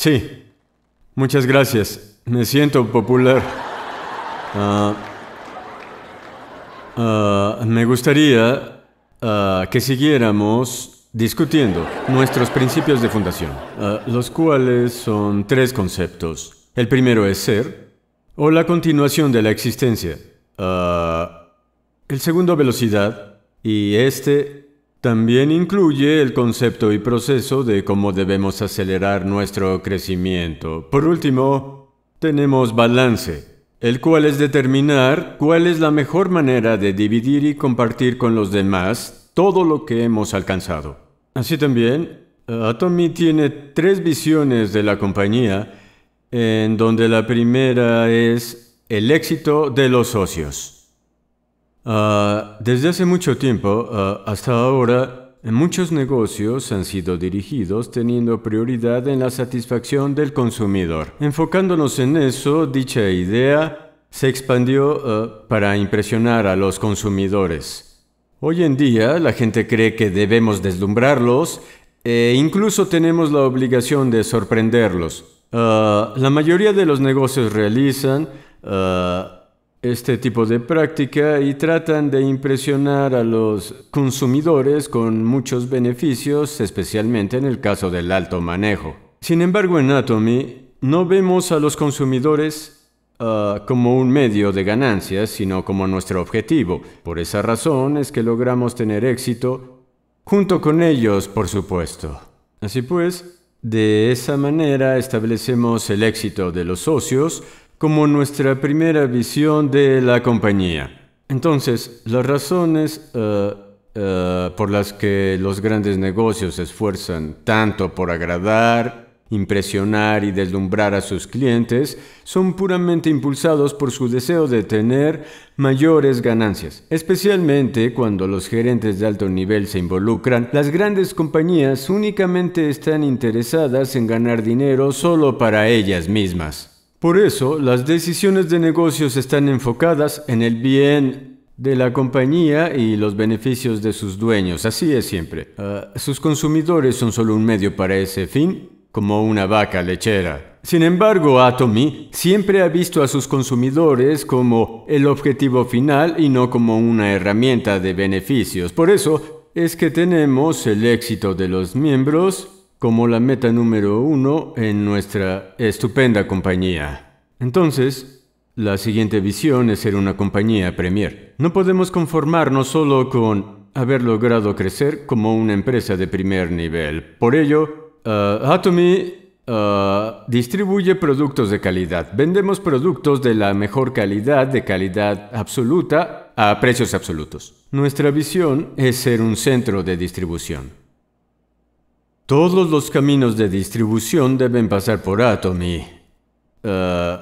Sí. Muchas gracias. Me siento popular. Ah, ah, me gustaría ah, que siguiéramos discutiendo nuestros principios de fundación, los cuales son tres conceptos. El primero es ser, o la continuación de la existencia. el segundo, velocidad, y este también incluye el concepto y proceso de cómo debemos acelerar nuestro crecimiento. Por último, tenemos balance, el cual es determinar cuál es la mejor manera de dividir y compartir con los demás todo lo que hemos alcanzado. Así también, Atomy tiene tres visiones de la compañía, en donde la primera es el éxito de los socios. Ah, desde hace mucho tiempo ah, hasta ahora, muchos negocios han sido dirigidos teniendo prioridad en la satisfacción del consumidor. Enfocándonos en eso, dicha idea se expandió ah, para impresionar a los consumidores. Hoy en día la gente cree que debemos deslumbrarlos e incluso tenemos la obligación de sorprenderlos. la mayoría de los negocios realizan este tipo de práctica y tratan de impresionar a los consumidores con muchos beneficios, especialmente en el caso del alto manejo. Sin embargo, en Atomy no vemos a los consumidores ah, como un medio de ganancias, sino como nuestro objetivo. Por esa razón es que logramos tener éxito junto con ellos, por supuesto. Así pues, de esa manera establecemos el éxito de los socios, como nuestra primera visión de la compañía. Entonces, las razones eh, eh, por las que los grandes negocios se esfuerzan tanto por agradar, impresionar y deslumbrar a sus clientes son puramente impulsados por su deseo de tener mayores ganancias. Especialmente cuando los gerentes de alto nivel se involucran, las grandes compañías únicamente están interesadas en ganar dinero solo para ellas mismas. Por eso, las decisiones de negocios están enfocadas en el bien de la compañía y los beneficios de sus dueños. Así es siempre. Ah, sus consumidores son solo un medio para ese fin, como una vaca lechera. Sin embargo, Atomy siempre ha visto a sus consumidores como el objetivo final y no como una herramienta de beneficios. Por eso es que tenemos el éxito de los miembros como la meta número uno en nuestra estupenda compañía. Entonces, la siguiente visión es ser una compañía Premier. No podemos conformarnos solo con haber logrado crecer como una empresa de primer nivel. Por ello, uh, Atomy uh, distribuye productos de calidad. Vendemos productos de la mejor calidad, de calidad absoluta, a precios absolutos. Nuestra visión es ser un centro de distribución. Todos los caminos de distribución deben pasar por Atomy. Eh,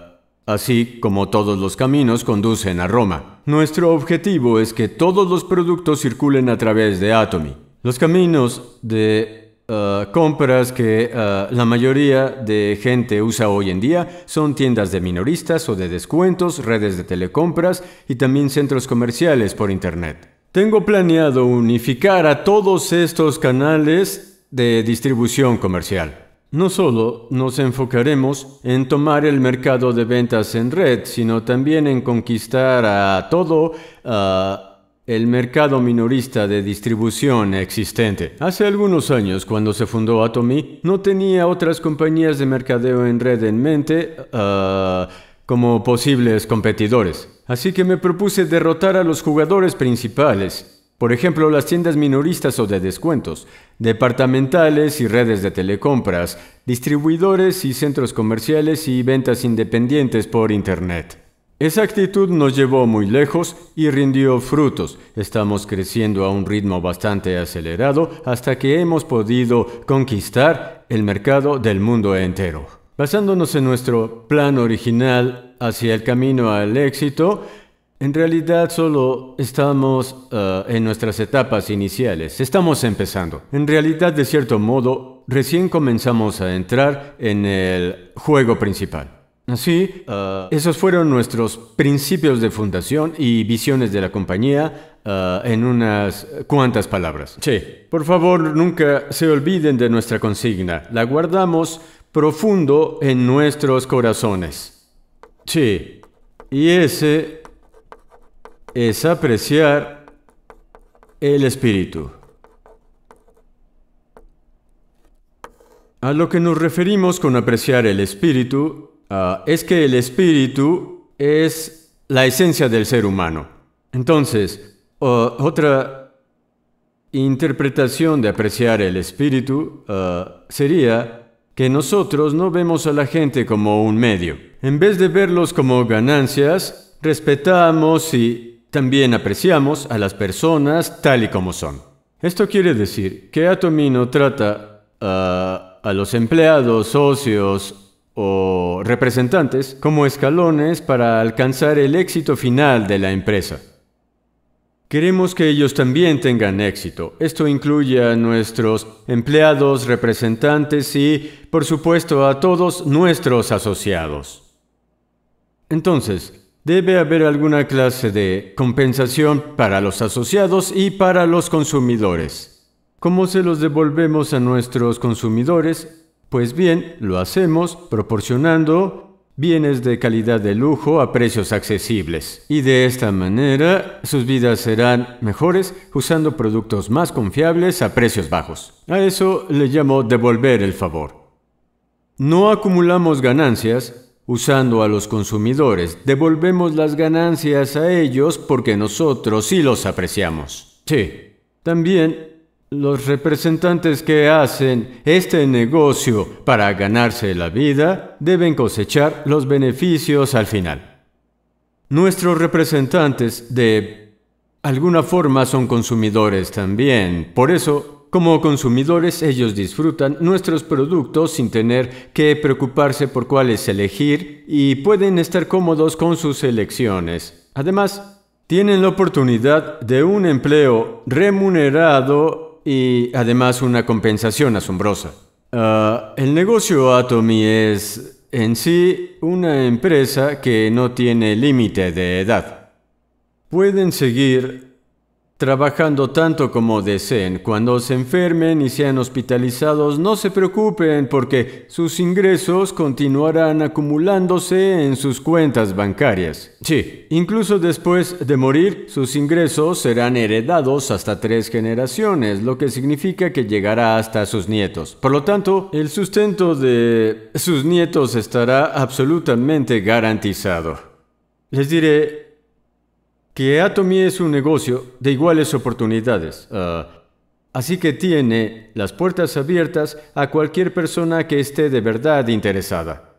así como todos los caminos conducen a Roma. Nuestro objetivo es que todos los productos circulen a través de Atomy. Los caminos de eh, compras que eh, la mayoría de gente usa hoy en día son tiendas de minoristas o de descuentos, redes de telecompras y también centros comerciales por Internet. Tengo planeado unificar a todos estos canales de distribución comercial. No solo nos enfocaremos en tomar el mercado de ventas en red, sino también en conquistar a todo el mercado minorista de distribución existente. Hace algunos años, cuando se fundó Atomy, no tenía otras compañías de mercadeo en red en mente ah, como posibles competidores. Así que me propuse derrotar a los jugadores principales por ejemplo, las tiendas minoristas o de descuentos, departamentales y redes de telecompras, distribuidores y centros comerciales y ventas independientes por Internet. Esa actitud nos llevó muy lejos y rindió frutos. Estamos creciendo a un ritmo bastante acelerado hasta que hemos podido conquistar el mercado del mundo entero. Basándonos en nuestro plan original hacia el camino al éxito, en realidad solo estamos eh, en nuestras etapas iniciales, estamos empezando. En realidad, de cierto modo, recién comenzamos a entrar en el juego principal. Así, eh, esos fueron nuestros principios de fundación y visiones de la compañía ah, en unas cuantas palabras. Sí, por favor, nunca se olviden de nuestra consigna. La guardamos profundo en nuestros corazones. Sí, y ese es apreciar el espíritu. A lo que nos referimos con apreciar el espíritu ah, es que el espíritu es la esencia del ser humano. Entonces, otra interpretación de apreciar el espíritu ah, sería que nosotros no vemos a la gente como un medio. En vez de verlos como ganancias, respetamos y también apreciamos a las personas tal y como son. Esto quiere decir que Atomino trata a a los empleados, socios o representantes como escalones para alcanzar el éxito final de la empresa. Queremos que ellos también tengan éxito. Esto incluye a nuestros empleados, representantes y, por supuesto, a todos nuestros asociados. Entonces, debe haber alguna clase de compensación para los asociados y para los consumidores. ¿Cómo se los devolvemos a nuestros consumidores? Pues bien, lo hacemos proporcionando bienes de calidad de lujo a precios accesibles. Y de esta manera sus vidas serán mejores usando productos más confiables a precios bajos. A eso le llamo devolver el favor. No acumulamos ganancias usando a los consumidores, devolvemos las ganancias a ellos porque nosotros sí los apreciamos. Sí, también los representantes que hacen este negocio para ganarse la vida deben cosechar los beneficios al final. Nuestros representantes de alguna forma son consumidores también. Por eso, como consumidores, ellos disfrutan nuestros productos sin tener que preocuparse por cuáles elegir y pueden estar cómodos con sus elecciones. Además, tienen la oportunidad de un empleo remunerado y además una compensación asombrosa. Ah, el negocio Atomy es en sí una empresa que no tiene límite de edad. Pueden seguir trabajando tanto como deseen. Cuando se enfermen y sean hospitalizados, no se preocupen porque sus ingresos continuarán acumulándose en sus cuentas bancarias. Sí, incluso después de morir, sus ingresos serán heredados hasta tres generaciones, lo que significa que llegará hasta sus nietos. Por lo tanto, el sustento de sus nietos estará absolutamente garantizado. Les diré que Atomy es un negocio de iguales oportunidades. Ah, así que tiene las puertas abiertas a cualquier persona que esté de verdad interesada.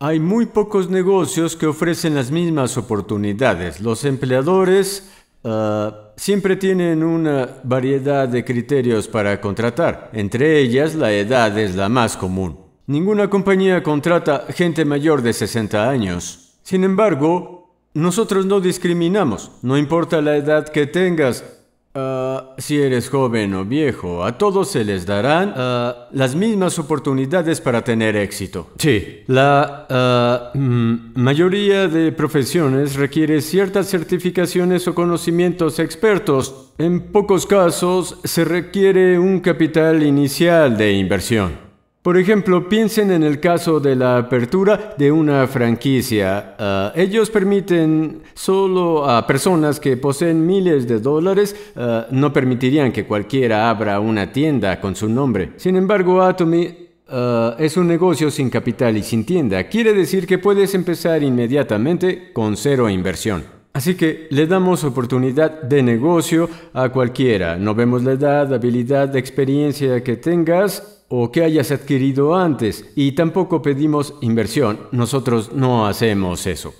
Hay muy pocos negocios que ofrecen las mismas oportunidades. Los empleadores ah, siempre tienen una variedad de criterios para contratar. Entre ellas, la edad es la más común. Ninguna compañía contrata gente mayor de 60 años. Sin embargo, nosotros no discriminamos, no importa la edad que tengas. Ah, si eres joven o viejo, a todos se les darán ah, las mismas oportunidades para tener éxito. Sí, la ah, mm, mayoría de profesiones requiere ciertas certificaciones o conocimientos expertos. En pocos casos se requiere un capital inicial de inversión. Por ejemplo, piensen en el caso de la apertura de una franquicia. Ah, ellos permiten solo a personas que poseen miles de dólares, ah, no permitirían que cualquiera abra una tienda con su nombre. Sin embargo, Atomy ah, es un negocio sin capital y sin tienda. Quiere decir que puedes empezar inmediatamente con cero inversión. Así que le damos oportunidad de negocio a cualquiera. No vemos la edad, habilidad, experiencia que tengas o que hayas adquirido antes y tampoco pedimos inversión. Nosotros no hacemos eso.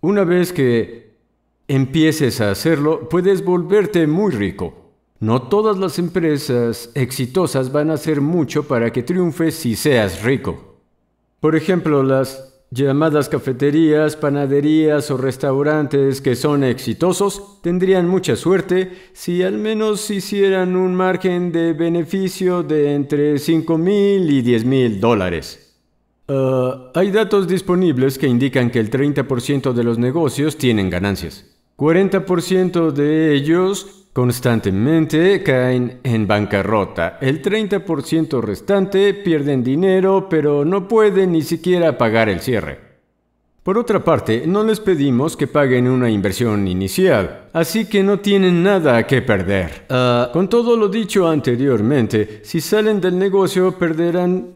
Una vez que empieces a hacerlo, puedes volverte muy rico. No todas las empresas exitosas van a hacer mucho para que triunfes si seas rico. Por ejemplo, las llamadas cafeterías, panaderías o restaurantes que son exitosos tendrían mucha suerte si al menos hicieran un margen de beneficio de entre 5 mil y 10 mil dólares. Ah, hay datos disponibles que indican que el 30% de los negocios tienen ganancias. 40% de ellos constantemente caen en bancarrota. El 30% restante pierden dinero pero no pueden ni siquiera pagar el cierre. Por otra parte, no les pedimos que paguen una inversión inicial, así que no tienen nada que perder. Ah, con todo lo dicho anteriormente, si salen del negocio perderán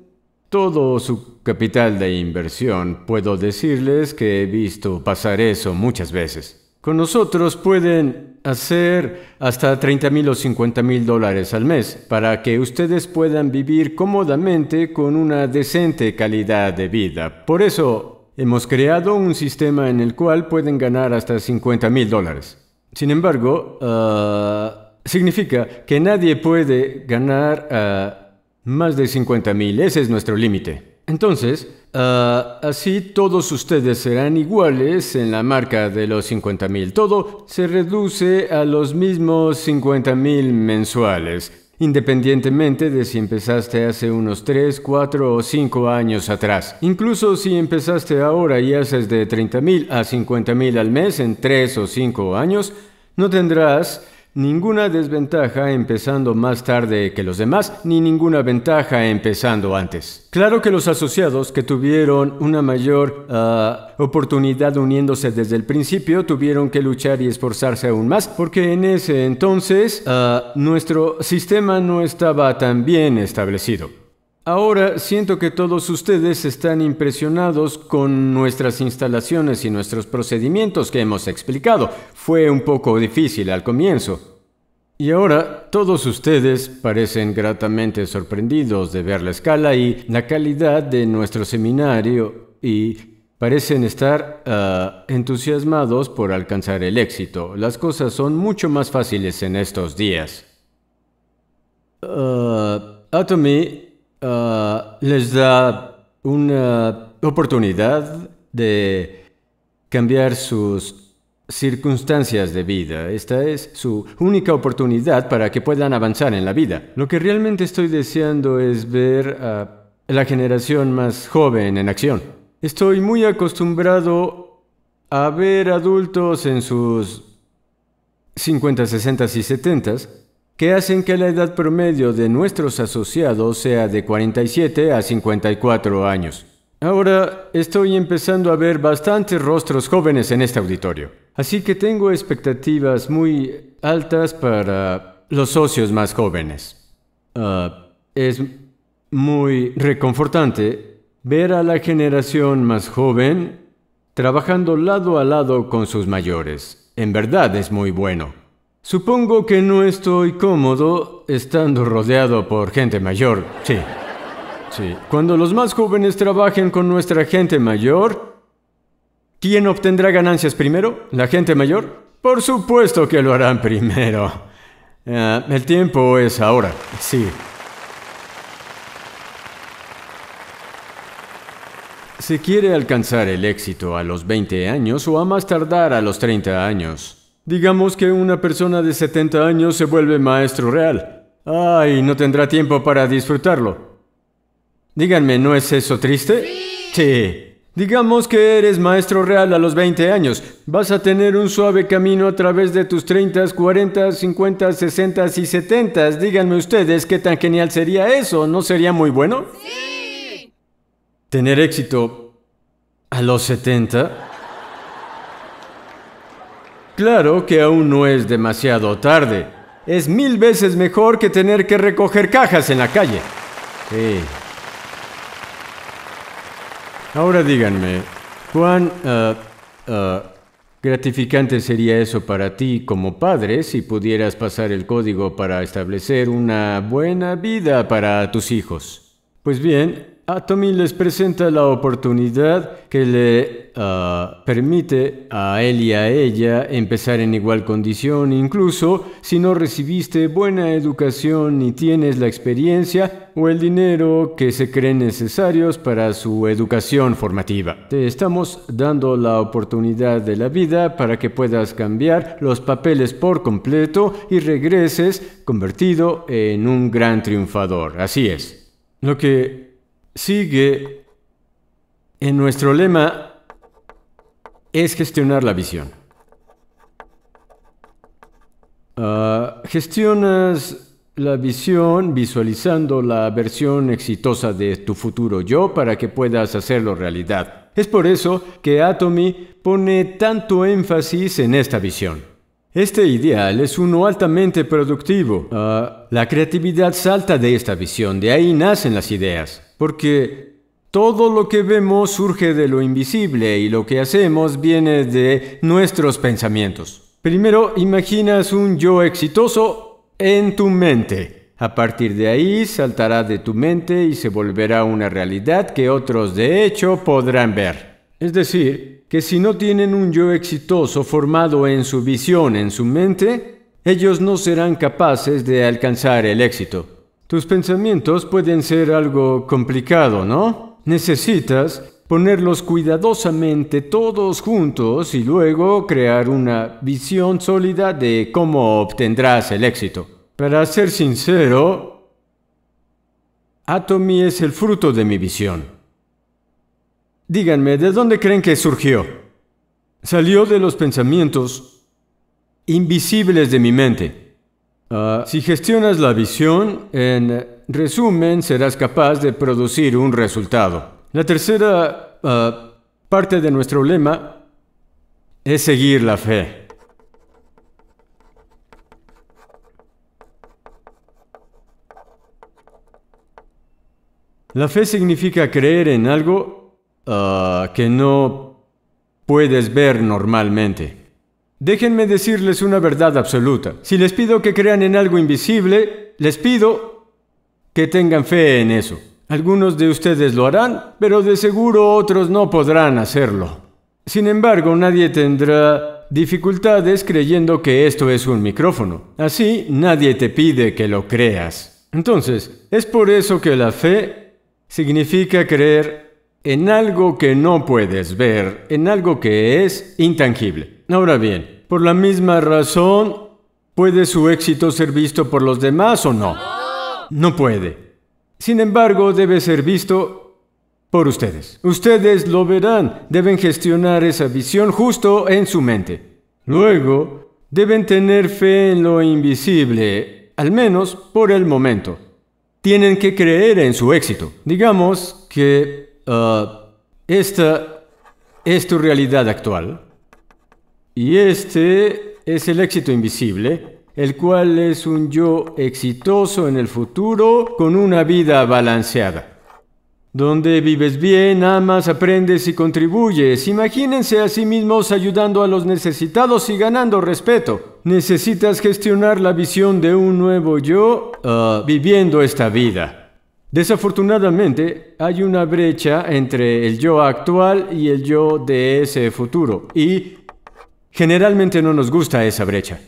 todo su capital de inversión. Puedo decirles que he visto pasar eso muchas veces. Con nosotros pueden hacer hasta 30 mil o 50 mil dólares al mes para que ustedes puedan vivir cómodamente con una decente calidad de vida. Por eso hemos creado un sistema en el cual pueden ganar hasta 50 mil dólares. Sin embargo, ah, significa que nadie puede ganar ah, más de 50 mil. Ese es nuestro límite. Entonces, ah, así todos ustedes serán iguales en la marca de los 50 mil. Todo se reduce a los mismos 50 mil mensuales, independientemente de si empezaste hace unos 3, 4 o 5 años atrás. Incluso si empezaste ahora y haces de 30 mil a 50 mil al mes en 3 o 5 años, no tendrás Ninguna desventaja empezando más tarde que los demás, ni ninguna ventaja empezando antes. Claro que los asociados que tuvieron una mayor ah, oportunidad uniéndose desde el principio tuvieron que luchar y esforzarse aún más, porque en ese entonces ah, nuestro sistema no estaba tan bien establecido. Ahora siento que todos ustedes están impresionados con nuestras instalaciones y nuestros procedimientos que hemos explicado. Fue un poco difícil al comienzo. Y ahora todos ustedes parecen gratamente sorprendidos de ver la escala y la calidad de nuestro seminario y parecen estar ah, entusiasmados por alcanzar el éxito. Las cosas son mucho más fáciles en estos días. Uh, Atomy Ah, les da una oportunidad de cambiar sus circunstancias de vida. Esta es su única oportunidad para que puedan avanzar en la vida. Lo que realmente estoy deseando es ver a la generación más joven en acción. Estoy muy acostumbrado a ver adultos en sus 50, 60 y 70 que hacen que la edad promedio de nuestros asociados sea de 47 a 54 años. Ahora estoy empezando a ver bastantes rostros jóvenes en este auditorio, así que tengo expectativas muy altas para los socios más jóvenes. Ah, es muy reconfortante ver a la generación más joven trabajando lado a lado con sus mayores. En verdad es muy bueno. Supongo que no estoy cómodo estando rodeado por gente mayor. Sí. Sí. Cuando los más jóvenes trabajen con nuestra gente mayor, ¿quién obtendrá ganancias primero? ¿La gente mayor? Por supuesto que lo harán primero. Ah, el tiempo es ahora. Sí. Se quiere alcanzar el éxito a los 20 años o a más tardar a los 30 años. Digamos que una persona de 70 años se vuelve maestro real. Ay, no tendrá tiempo para disfrutarlo. Díganme, ¿no es eso triste? Sí. Digamos que eres maestro real a los 20 años. Vas a tener un suave camino a través de tus 30, 40, 50, 60 y 70. Díganme ustedes qué tan genial sería eso. ¿No sería muy bueno? Sí. Tener éxito a los 70. Claro que aún no es demasiado tarde. Es mil veces mejor que tener que recoger cajas en la calle. Sí. Ahora díganme, cuán uh, uh, gratificante sería eso para ti como padre si pudieras pasar el código para establecer una buena vida para tus hijos. Pues bien, Atomy les presenta la oportunidad que le ah, permite a él y a ella empezar en igual condición, incluso si no recibiste buena educación ni tienes la experiencia o el dinero que se creen necesarios para su educación formativa. Te estamos dando la oportunidad de la vida para que puedas cambiar los papeles por completo y regreses convertido en un gran triunfador. Así es. Lo que sigue en nuestro lema es gestionar la visión. Ah, gestionas la visión visualizando la versión exitosa de tu futuro yo para que puedas hacerlo realidad. Es por eso que Atomy pone tanto énfasis en esta visión. Este ideal es uno altamente productivo. Ah, la creatividad salta de esta visión, de ahí nacen las ideas, porque todo lo que vemos surge de lo invisible y lo que hacemos viene de nuestros pensamientos. Primero, imaginas un yo exitoso en tu mente. A partir de ahí saltará de tu mente y se volverá una realidad que otros de hecho podrán ver. Es decir, que si no tienen un yo exitoso formado en su visión, en su mente, ellos no serán capaces de alcanzar el éxito. Tus pensamientos pueden ser algo complicado, ¿no? Necesitas ponerlos cuidadosamente todos juntos y luego crear una visión sólida de cómo obtendrás el éxito. Para ser sincero, Atomy es el fruto de mi visión. Díganme, ¿de dónde creen que surgió? Salió de los pensamientos invisibles de mi mente. Ah, si gestionas la visión, en resumen, serás capaz de producir un resultado. La tercera ah, parte de nuestro lema es seguir la fe. La fe significa creer en algo ah, que no puedes ver normalmente. Déjenme decirles una verdad absoluta. Si les pido que crean en algo invisible, les pido que tengan fe en eso. Algunos de ustedes lo harán, pero de seguro otros no podrán hacerlo. Sin embargo, nadie tendrá dificultades creyendo que esto es un micrófono. Así, nadie te pide que lo creas. Entonces, es por eso que la fe significa creer en algo que no puedes ver, en algo que es intangible. Ahora bien, por la misma razón, ¿puede su éxito ser visto por los demás o no? No puede. Sin embargo, debe ser visto por ustedes. Ustedes lo verán, deben gestionar esa visión justo en su mente. Luego, deben tener fe en lo invisible, al menos por el momento. Tienen que creer en su éxito. Digamos que ah, esta es tu realidad actual y este es el éxito invisible el cual es un yo exitoso en el futuro con una vida balanceada. Donde vives bien, amas, aprendes y contribuyes. Imagínense a sí mismos ayudando a los necesitados y ganando respeto. Necesitas gestionar la visión de un nuevo yo uh, viviendo esta vida. Desafortunadamente, hay una brecha entre el yo actual y el yo de ese futuro. Y generalmente no nos gusta esa brecha.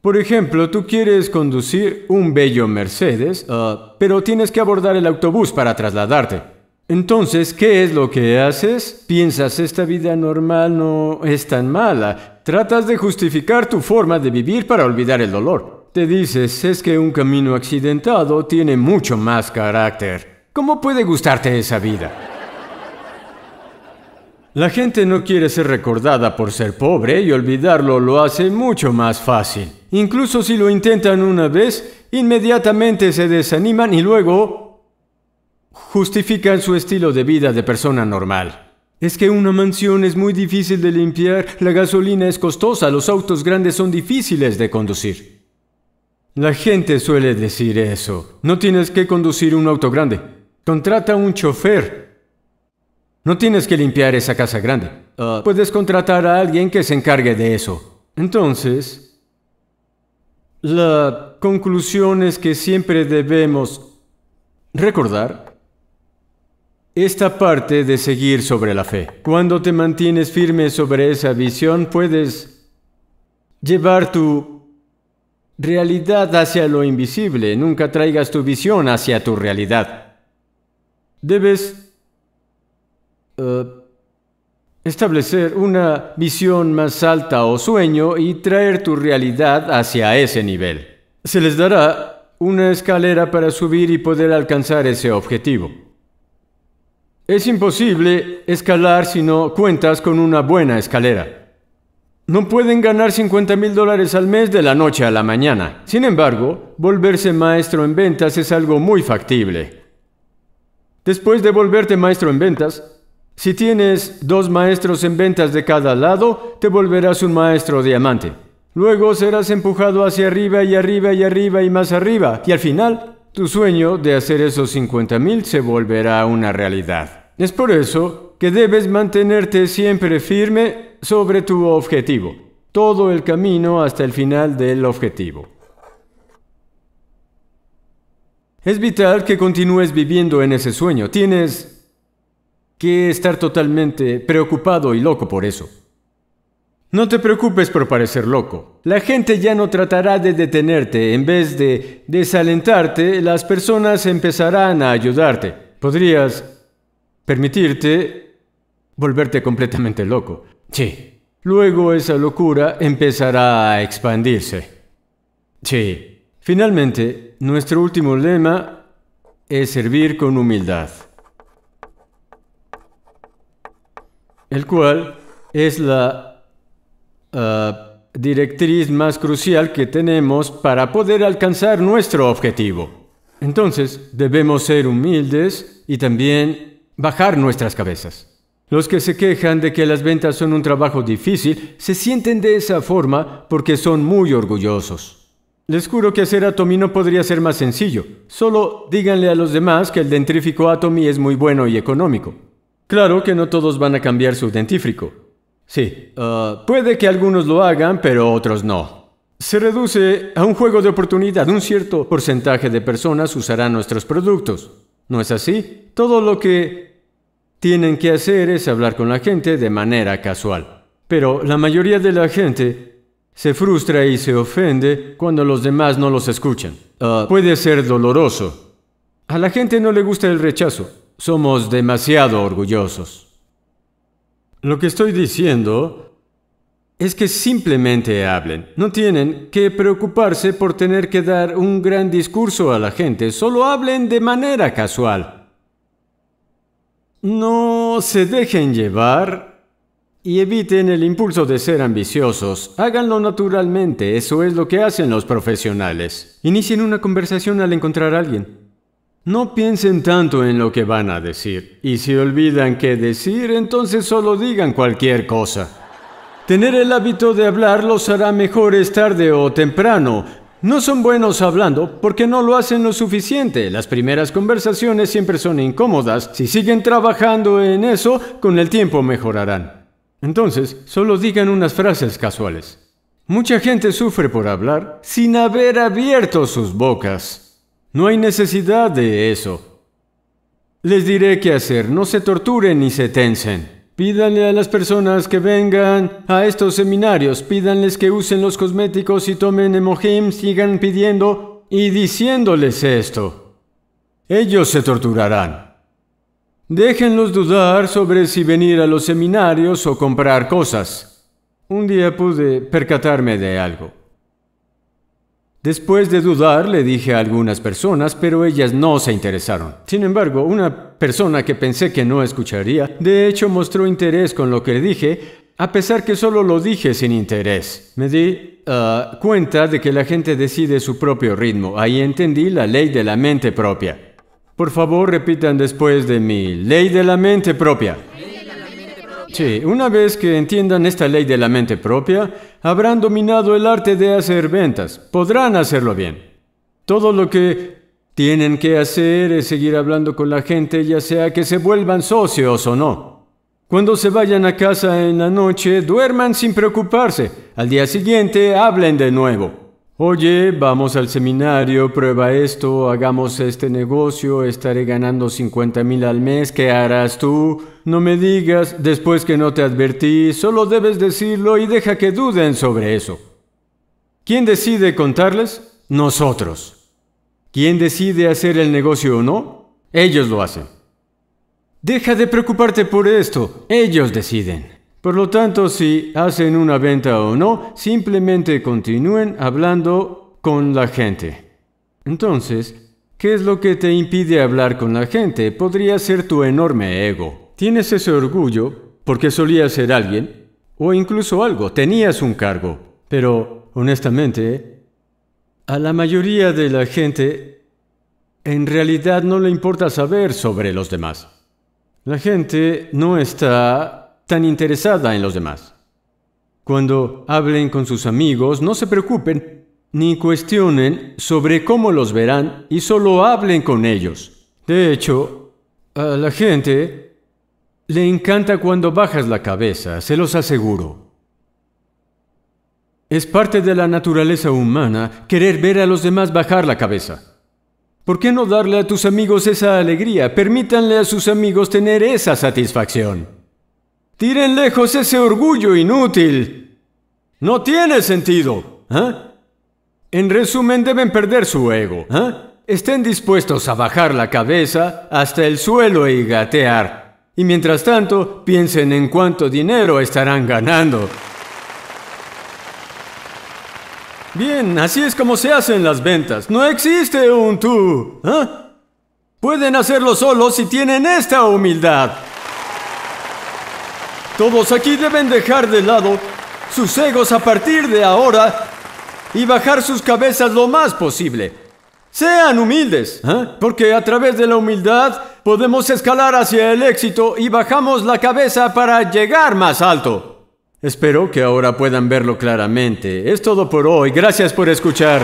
Por ejemplo, tú quieres conducir un bello Mercedes, ah, pero tienes que abordar el autobús para trasladarte. Entonces, ¿qué es lo que haces? Piensas, esta vida normal no es tan mala. Tratas de justificar tu forma de vivir para olvidar el dolor. Te dices, es que un camino accidentado tiene mucho más carácter. ¿Cómo puede gustarte esa vida? La gente no quiere ser recordada por ser pobre y olvidarlo lo hace mucho más fácil. Incluso si lo intentan una vez, inmediatamente se desaniman y luego justifican su estilo de vida de persona normal. Es que una mansión es muy difícil de limpiar, la gasolina es costosa, los autos grandes son difíciles de conducir. La gente suele decir eso. No tienes que conducir un auto grande. Contrata un chofer no tienes que limpiar esa casa grande. Ah, puedes contratar a alguien que se encargue de eso. Entonces, la conclusión es que siempre debemos recordar esta parte de seguir sobre la fe. Cuando te mantienes firme sobre esa visión, puedes llevar tu realidad hacia lo invisible. Nunca traigas tu visión hacia tu realidad. Debes eh, establecer una visión más alta o sueño y traer tu realidad hacia ese nivel. Se les dará una escalera para subir y poder alcanzar ese objetivo. Es imposible escalar si no cuentas con una buena escalera. No pueden ganar 50 mil dólares al mes de la noche a la mañana. Sin embargo, volverse maestro en ventas es algo muy factible. Después de volverte maestro en ventas, si tienes dos maestros en ventas de cada lado, te volverás un maestro diamante. Luego serás empujado hacia arriba y arriba y arriba y más arriba. Y al final, tu sueño de hacer esos 50 mil se volverá una realidad. Es por eso que debes mantenerte siempre firme sobre tu objetivo, todo el camino hasta el final del objetivo. Es vital que continúes viviendo en ese sueño. Tienes que estar totalmente preocupado y loco por eso. No te preocupes por parecer loco. La gente ya no tratará de detenerte. En vez de desalentarte, las personas empezarán a ayudarte. Podrías permitirte volverte completamente loco. Sí. Luego esa locura empezará a expandirse. Sí. Finalmente, nuestro último lema es servir con humildad. El cual es la Ah, directriz más crucial que tenemos para poder alcanzar nuestro objetivo. Entonces, debemos ser humildes y también bajar nuestras cabezas. Los que se quejan de que las ventas son un trabajo difícil se sienten de esa forma porque son muy orgullosos. Les juro que hacer Atomy no podría ser más sencillo. Solo díganle a los demás que el dentífrico Atomy es muy bueno y económico. Claro que no todos van a cambiar su dentífrico, Sí, uh, puede que algunos lo hagan, pero otros no. Se reduce a un juego de oportunidad. Un cierto porcentaje de personas usarán nuestros productos. ¿No es así? Todo lo que tienen que hacer es hablar con la gente de manera casual. Pero la mayoría de la gente se frustra y se ofende cuando los demás no los escuchan. Uh, puede ser doloroso. A la gente no le gusta el rechazo. Somos demasiado orgullosos. Lo que estoy diciendo es que simplemente hablen. No tienen que preocuparse por tener que dar un gran discurso a la gente, solo hablen de manera casual. No se dejen llevar y eviten el impulso de ser ambiciosos. Háganlo naturalmente, eso es lo que hacen los profesionales. Inicien una conversación al encontrar a alguien. No piensen tanto en lo que van a decir, y si olvidan qué decir, entonces solo digan cualquier cosa. Tener el hábito de hablar los hará mejores tarde o temprano. No son buenos hablando porque no lo hacen lo suficiente. Las primeras conversaciones siempre son incómodas. Si siguen trabajando en eso, con el tiempo mejorarán. Entonces, solo digan unas frases casuales. Mucha gente sufre por hablar sin haber abierto sus bocas. No hay necesidad de eso. Les diré qué hacer, no se torturen ni se tensen. Pídanle a las personas que vengan a estos seminarios, pídanles que usen los cosméticos y tomen Emohim, sigan pidiendo y diciéndoles esto. Ellos se torturarán. Déjenlos dudar sobre si venir a los seminarios o comprar cosas. Un día pude percatarme de algo. Después de dudar, le dije a algunas personas, pero ellas no se interesaron. Sin embargo, una persona que pensé que no escucharía, de hecho mostró interés con lo que dije, a pesar que solo lo dije sin interés. Me di uh, cuenta de que la gente decide su propio ritmo. Ahí entendí la ley de la mente propia. Por favor, repitan después de mí, ley de la mente propia. Sí, una vez que entiendan esta ley de la mente propia, habrán dominado el arte de hacer ventas. Podrán hacerlo bien. Todo lo que tienen que hacer es seguir hablando con la gente, ya sea que se vuelvan socios o no. Cuando se vayan a casa en la noche, duerman sin preocuparse. Al día siguiente, hablen de nuevo. Oye, vamos al seminario, prueba esto, hagamos este negocio, estaré ganando 50 mil al mes, ¿qué harás tú? No me digas después que no te advertí, solo debes decirlo y deja que duden sobre eso. ¿Quién decide contarles? Nosotros. ¿Quién decide hacer el negocio o no? Ellos lo hacen. Deja de preocuparte por esto, ellos deciden. Por lo tanto, si hacen una venta o no, simplemente continúen hablando con la gente. Entonces, ¿qué es lo que te impide hablar con la gente? Podría ser tu enorme ego. Tienes ese orgullo porque solías ser alguien, o incluso algo, tenías un cargo. Pero, honestamente, a la mayoría de la gente en realidad no le importa saber sobre los demás. La gente no está tan interesada en los demás. Cuando hablen con sus amigos, no se preocupen ni cuestionen sobre cómo los verán y solo hablen con ellos. De hecho, a la gente le encanta cuando bajas la cabeza, se los aseguro. Es parte de la naturaleza humana querer ver a los demás bajar la cabeza. ¿Por qué no darle a tus amigos esa alegría? Permítanle a sus amigos tener esa satisfacción. Tiren lejos ese orgullo inútil. No tiene sentido. ¿eh? En resumen, deben perder su ego. ¿eh? Estén dispuestos a bajar la cabeza hasta el suelo y gatear. Y mientras tanto, piensen en cuánto dinero estarán ganando. Bien, así es como se hacen las ventas. No existe un tú. ¿eh? Pueden hacerlo solos si tienen esta humildad. Todos aquí deben dejar de lado sus egos a partir de ahora y bajar sus cabezas lo más posible. Sean humildes, ¿eh? porque a través de la humildad podemos escalar hacia el éxito y bajamos la cabeza para llegar más alto. Espero que ahora puedan verlo claramente. Es todo por hoy. Gracias por escuchar.